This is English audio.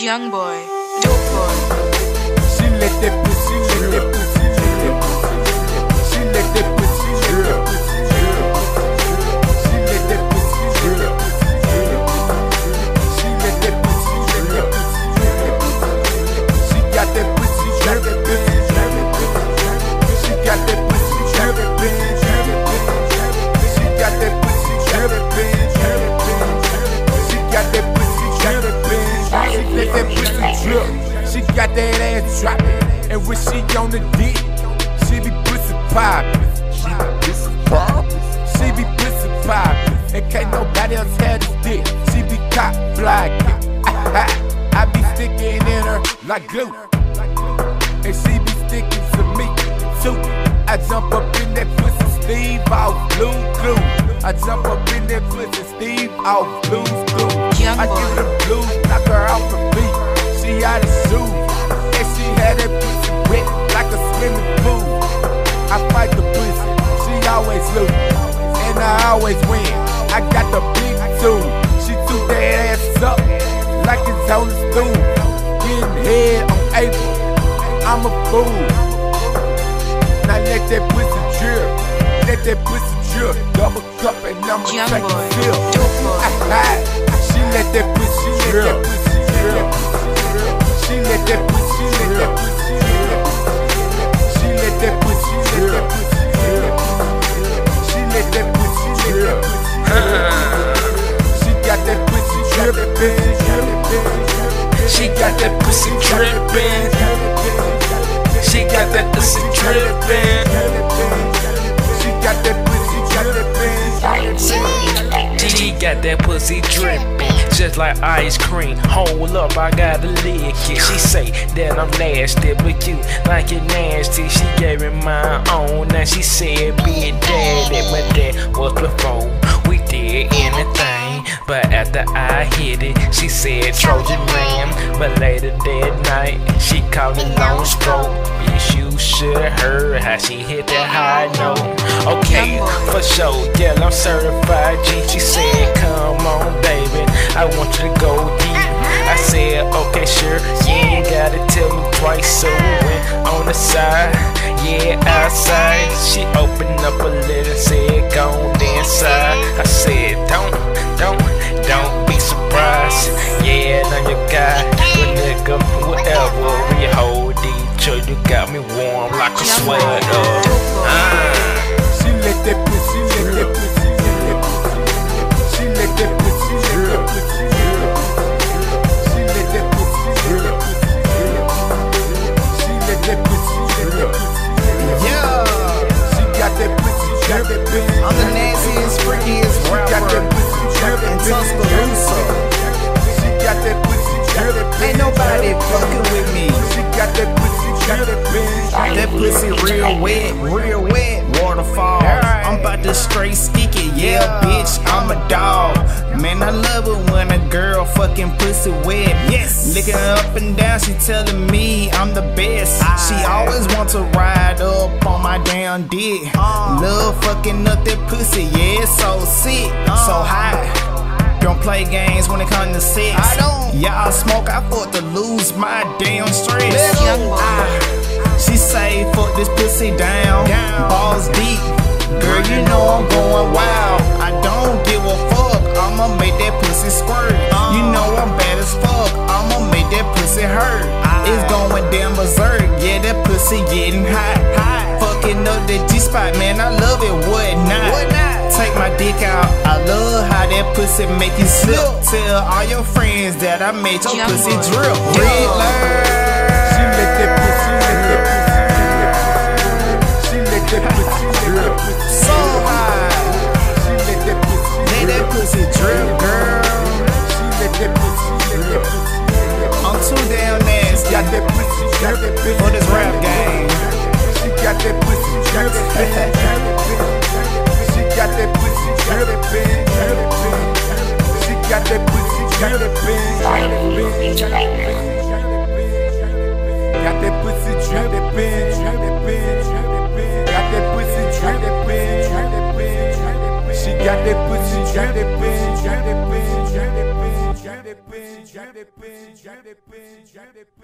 Young boy, dope boy. Drip. She got that ass dropping. And when she on the dick, she be pussy poppin'. She be pussy poppin'. She be pussy poppin'. And can't nobody else have this dick. She be cop blocking. I be sticking in her like glue. And she be sticking to me too. I jump up in that pussy, Steve off blue glue. I jump up in that pussy, Steve off blues glue. I give her the blues, knock her off her feet. She out of shoes, and she had that pussy wet like a swimming pool. I fight the pussy, she always lose, and I always win. I got the big two, she took that ass up like it's on the stool. Getting head on April, I'm a fool. Now let that pussy drip, let that pussy drip. Double cup and I'ma Young take a boy, sip. dope boy. She let that pussy, she let that pussy drip. She let that pussy, let that pussy drip. That pussy, let that pussy drip. She let that pussy, let that pussy drip. She got that pussy drippin', drippin'. She got that pussy drippin'. She got that pussy drippin'. She got that pussy drippin'. She got that pussy drippin', just like ice cream. Hold up, I gotta lick it. She say that I'm nasty, but you like it nasty. She gave me my own, and she said be a daddy, but that was before we did anything. But after I hit it, she said Trojan man. But later that night, she called me long stroke. Yes, you should heard how she hit that high note. Okay, for sure, yeah, I'm certified G. She said, Come on, baby, I want you to go deep. I said, Okay, sure, you ain't gotta tell me twice. So we went on the side, yeah, outside. She opened up a little, said, Go on inside. I said, Don't, don't, don't be surprised. Yeah, now you got a nigga, whatever. We hold each other, you got me warm like a sweater. Tuscaloosa. She got that pussy, that. Ain't nobody fucking with me. She got that pussy, got that pussy. That pussy real wet, real wet, waterfall. I'm about to straight stick it, yeah, bitch, I'm a dog. Man, I love it when a girl fucking pussy wet. Yes. Licking up and down, she telling me I'm the best. She always wants to ride up on my damn dick. Ah. Love fucking up that pussy, yeah, it's so sick, so high. Don't play games when it comes to sex. I don't. Y'all smoke, I fought to lose my damn stress. Young boy. Ah, she say, fuck this pussy down, down. balls deep. Girl, you know I'm going wild. I don't give a fuck, I'ma make that pussy squirt. You know I'm bad as fuck, I'ma make that pussy hurt. I, it's going damn berserk, yeah, that pussy getting hot. Fucking up the G spot, man, I love it, what pussy make you slip. Tell all your friends that I made your pussy drip. Riddler. Got that pussy, got that pussy. Got that pussy, got that pussy. She got that pussy, got that pussy. that pussy drip,